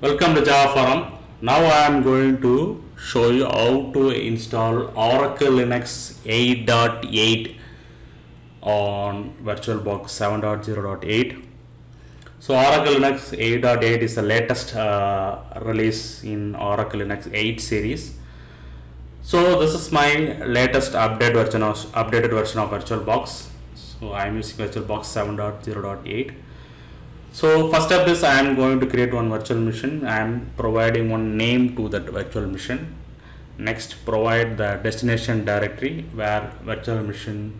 Welcome to Java Forum. Now I am going to show you how to install Oracle Linux 8.8 on VirtualBox 7.0.8. So Oracle Linux 8.8 is the latest uh, release in Oracle Linux 8 series. So this is my latest update version of updated version of VirtualBox. So I am using VirtualBox 7.0.8. So first step is I am going to create one virtual machine. I am providing one name to that virtual machine. Next provide the destination directory where virtual machine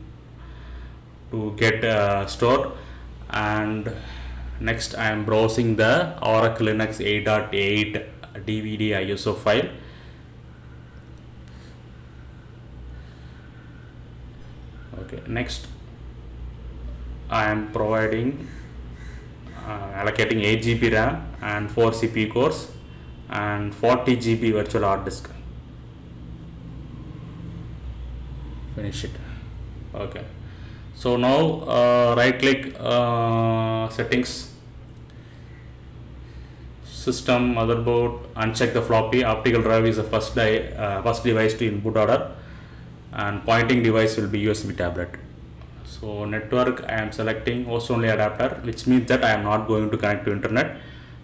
to get uh, stored and next I am browsing the Oracle Linux 8.8 DVD ISO file. Okay, next I am providing allocating 8 GB RAM and 4 CPU cores and 40 GB virtual hard disk. Finish it. Okay. So now uh, right click uh, settings, system motherboard, uncheck the floppy. Optical drive is the first, di- uh, first device to input order, and pointing device will be USB tablet. So network I am selecting host only adapter which means that I am not going to connect to internet.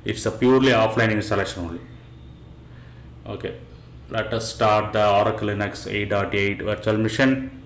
It's a purely offline installation only. Okay, let us start the Oracle Linux 8.8 virtual machine.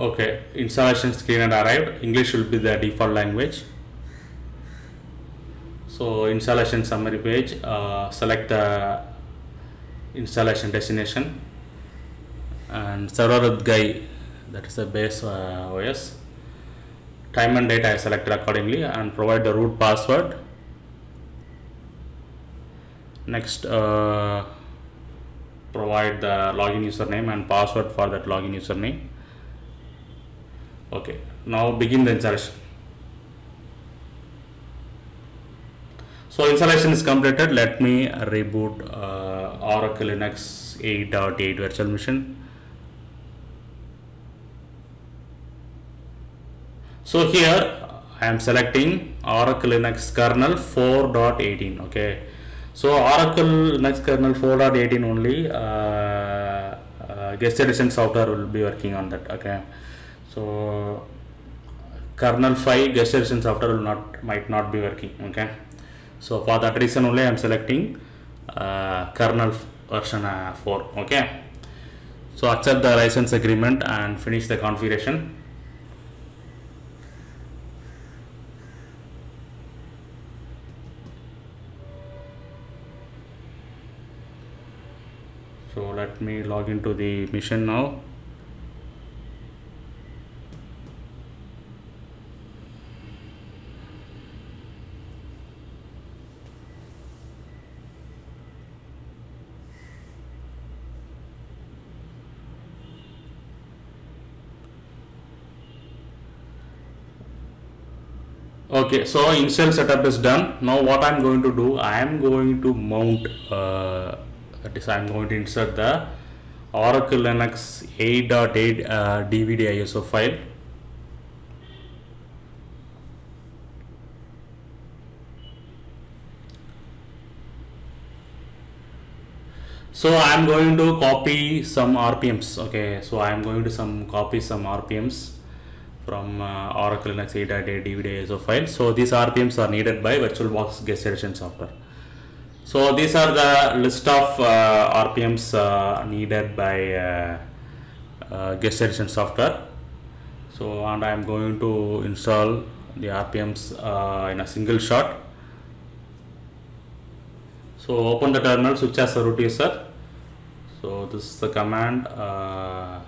Okay, installation screen had arrived. English will be the default language. So installation summary page, uh, select the installation destination and server GUI that is the base uh, OS. Time and date I selected accordingly and provide the root password. Next, uh, provide the login username and password for that login username okay now begin the installation. So installation is completed. Let me reboot uh, oracle linux 8.8 virtual machine. So here i am selecting oracle linux kernel 4.18 okay? So oracle linux kernel 4.18 only uh, uh, guest addition software will be working on that okay so kernel 5 guest software will not might not be working okay? So for that reason only i am selecting uh, kernel version uh, 4 okay? So accept the license agreement and finish the configuration. So let me log into the mission now okay so initial setup is done. Now what i'm going to do i am going to mount uh, that is i'm going to insert the oracle linux 8.8 uh, dvd iso file. So i'm going to copy some rpms okay? So i'm going to some copy some rpms from uh, Oracle Linux 8.8 DVD ISO file. So these RPMs are needed by VirtualBox guest addition software. So these are the list of uh, RPMs uh, needed by uh, uh, guest addition software. So and I am going to install the RPMs uh, in a single shot. So open the terminal, switch as a root user. So this is the command. Uh,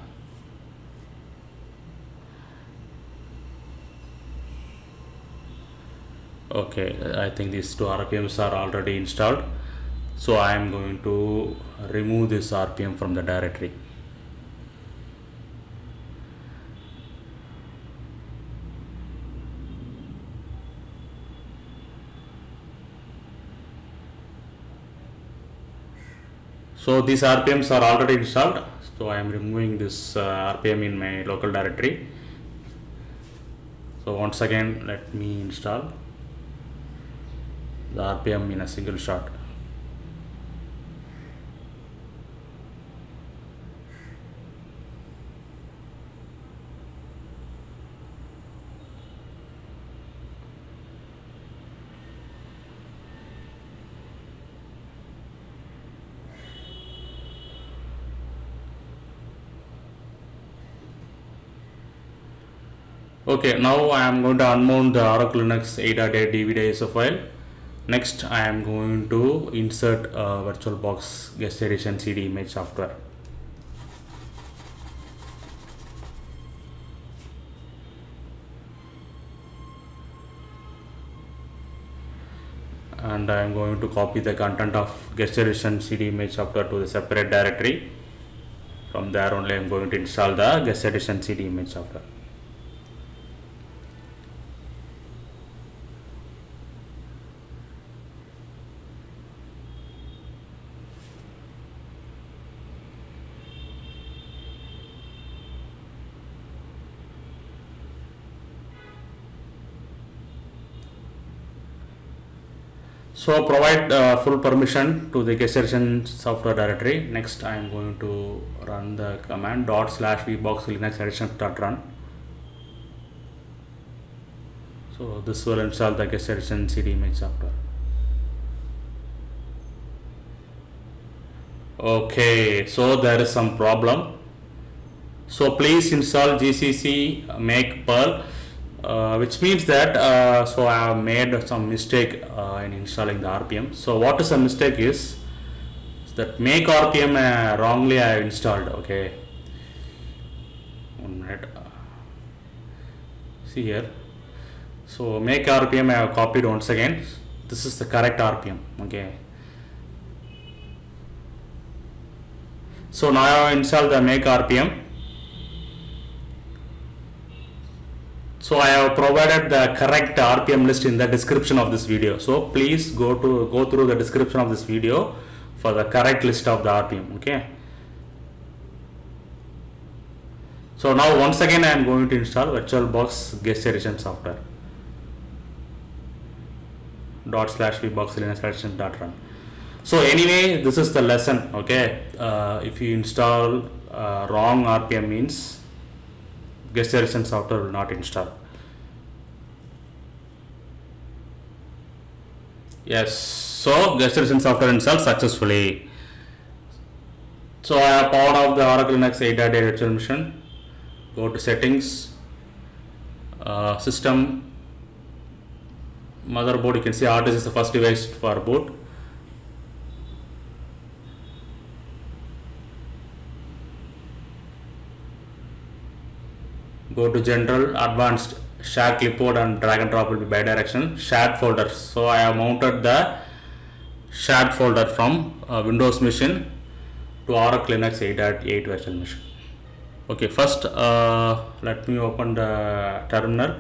okay i think these two rpms are already installed. So i am going to remove this rpm from the directory. So these rpms are already installed. So i am removing this uh, rpm in my local directory. So once again let me install the rpm in a single shot. Okay now i am going to unmount the oracle linux 8.8 dvd iso file next i am going to insert a virtualbox guest addition cd image software. And I am going to copy the content of guest addition cd image software to the separate directory. From there only I am going to install the guest addition cd image software So provide uh, full permission to the guest software directory. Next, I am going to run the command dot slash vbox linux addition dot run. So this will install the guest CD image software. Okay, so there is some problem. So please install GCC make Perl uh, which means that uh, so I have made some mistake uh, in installing the RPM. So what is the mistake is, that make RPM uh, wrongly I have installed. Okay, one minute. See here. So make RPM I have copied once again. This is the correct RPM. Okay. So now I have installed the make RPM. So i have provided the correct rpm list in the description of this video. So please go to go through the description of this video for the correct list of the rpm okay? So now once again i am going to install virtualbox guest addition software. Dot slash vbox linux addition dot run. So anyway this is the lesson okay? Uh, if you install uh, wrong rpm means guest addition software will not install. Yes, so guest addition software installed successfully. So I have powered off the Oracle Linux 8.8 virtual machine. Go to settings, uh, system, motherboard. You can see disk is the first device for boot. go to general advanced share clipboard and drag and drop will be bidirectional shared folder. So i have mounted the shared folder from uh, windows machine to oracle linux 8.8 virtual machine. Okay first uh, let me open the terminal.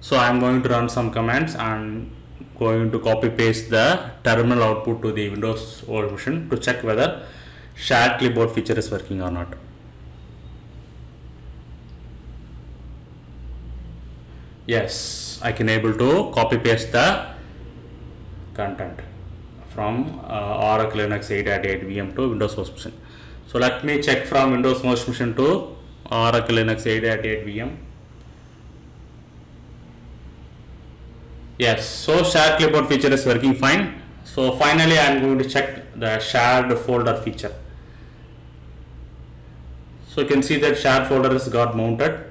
So i am going to run some commands and going to copy paste the terminal output to the Windows machine to check whether shared clipboard feature is working or not. Yes, I can able to copy paste the content from uh, Oracle Linux 8.8 VM to Windows host machine. So let me check from Windows host machine to Oracle Linux 8.8 VM. Yes, so shared clipboard feature is working fine. So finally I am going to check the shared folder feature. So you can see that shared folder is got mounted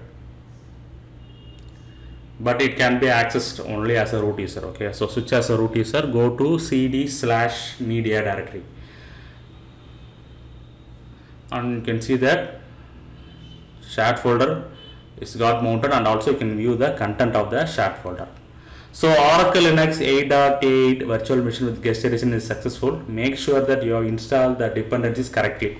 but it can be accessed only as a root user okay so switch as a root user go to cd slash media directory and you can see that shared folder is got mounted and also you can view the content of the shared folder. So Oracle Linux 8.8 virtual machine with guest addition is successful. Make sure that you have installed the dependencies correctly.